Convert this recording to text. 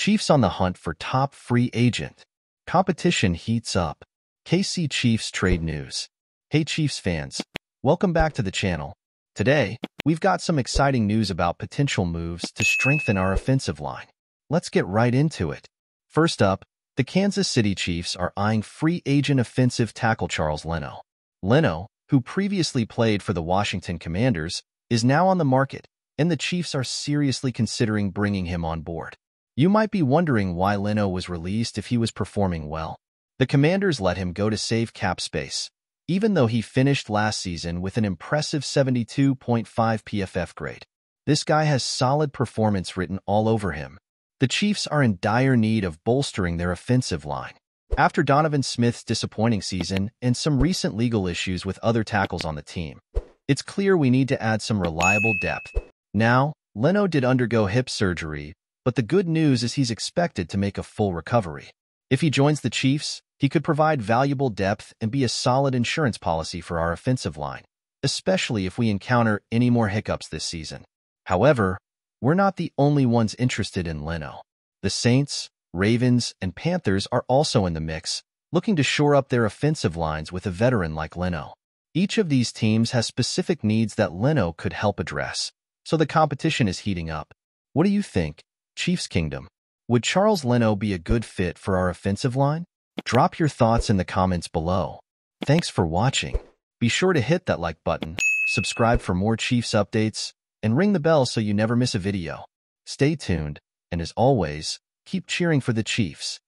Chiefs on the hunt for top free agent. Competition heats up. KC Chiefs trade news. Hey Chiefs fans, welcome back to the channel. Today, we've got some exciting news about potential moves to strengthen our offensive line. Let's get right into it. First up, the Kansas City Chiefs are eyeing free agent offensive tackle Charles Leno. Leno, who previously played for the Washington Commanders, is now on the market, and the Chiefs are seriously considering bringing him on board. You might be wondering why Leno was released if he was performing well. The Commanders let him go to save cap space, even though he finished last season with an impressive 72.5 PFF grade. This guy has solid performance written all over him. The Chiefs are in dire need of bolstering their offensive line. After Donovan Smith's disappointing season and some recent legal issues with other tackles on the team, it's clear we need to add some reliable depth. Now, Leno did undergo hip surgery, but the good news is he's expected to make a full recovery. If he joins the Chiefs, he could provide valuable depth and be a solid insurance policy for our offensive line, especially if we encounter any more hiccups this season. However, we're not the only ones interested in Leno. The Saints, Ravens, and Panthers are also in the mix, looking to shore up their offensive lines with a veteran like Leno. Each of these teams has specific needs that Leno could help address, so the competition is heating up. What do you think, Chiefs Kingdom? Would Charles Leno be a good fit for our offensive line? Drop your thoughts in the comments below. Thanks for watching. Be sure to hit that like button, subscribe for more Chiefs updates, and ring the bell so you never miss a video. Stay tuned, and as always, keep cheering for the Chiefs.